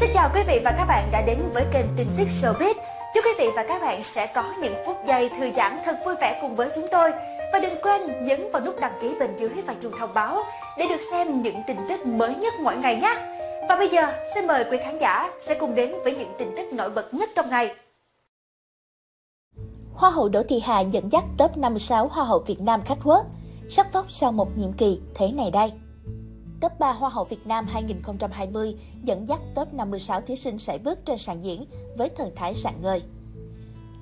Xin chào quý vị và các bạn đã đến với kênh tin tức showbiz. Chúc quý vị và các bạn sẽ có những phút giây thư giãn thật vui vẻ cùng với chúng tôi. Và đừng quên nhấn vào nút đăng ký bên dưới và chuông thông báo để được xem những tin tức mới nhất mỗi ngày nhé. Và bây giờ, xin mời quý khán giả sẽ cùng đến với những tin tức nổi bật nhất trong ngày. Hoa hậu Đỗ Thị Hà dẫn dắt top 56 Hoa hậu Việt Nam khách quốc. sắp vóc sau một nhiệm kỳ thế này đây. Top 3 Hoa hậu Việt Nam 2020 dẫn dắt top 56 thí sinh sải bước trên sàn diễn với thần thái sạng ngời.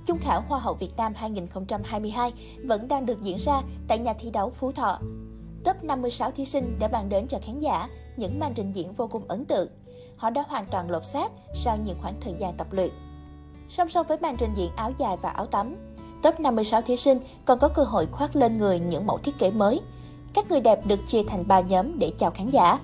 Trung khảo Hoa hậu Việt Nam 2022 vẫn đang được diễn ra tại nhà thi đấu Phú Thọ. Top 56 thí sinh đã mang đến cho khán giả những màn trình diễn vô cùng ấn tượng. Họ đã hoàn toàn lột xác sau những khoảng thời gian tập luyện. Song song với màn trình diễn áo dài và áo tắm, top 56 thí sinh còn có cơ hội khoác lên người những mẫu thiết kế mới. Các người đẹp được chia thành 3 nhóm để chào khán giả.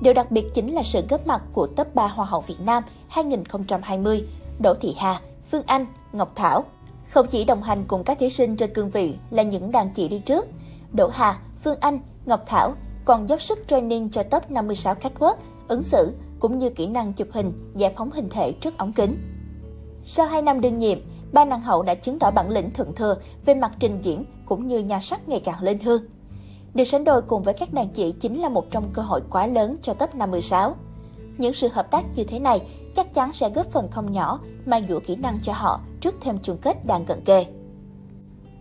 Điều đặc biệt chính là sự góp mặt của top 3 Hoa hậu Việt Nam 2020, Đỗ Thị Hà, Phương Anh, Ngọc Thảo. Không chỉ đồng hành cùng các thí sinh trên cương vị là những đàn chị đi trước, Đỗ Hà, Phương Anh, Ngọc Thảo còn dốc sức training cho top 56 khách quốc, ứng xử cũng như kỹ năng chụp hình, giải phóng hình thể trước ống kính. Sau 2 năm đương nhiệm, ba nàng hậu đã chứng tỏ bản lĩnh thượng thừa về mặt trình diễn cũng như nhan sắc ngày càng lên hương. Được sánh đôi cùng với các đàn chị chính là một trong cơ hội quá lớn cho top 56. Những sự hợp tác như thế này chắc chắn sẽ góp phần không nhỏ mang dũa kỹ năng cho họ trước thêm chung kết đang cận kề.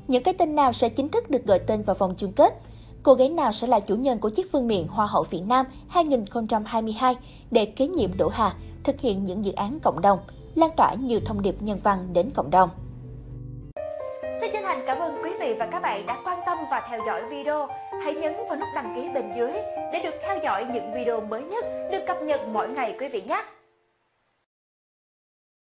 Những cái tên nào sẽ chính thức được gọi tên vào vòng chung kết? Cô gái nào sẽ là chủ nhân của chiếc vương miện Hoa hậu Việt Nam 2022 để kế nhiệm Đỗ Hà thực hiện những dự án cộng đồng, lan tỏa nhiều thông điệp nhân văn đến cộng đồng? Thành cảm ơn quý vị và các bạn đã quan tâm và theo dõi video. Hãy nhấn vào nút đăng ký bên dưới để được theo dõi những video mới nhất được cập nhật mỗi ngày quý vị nhé.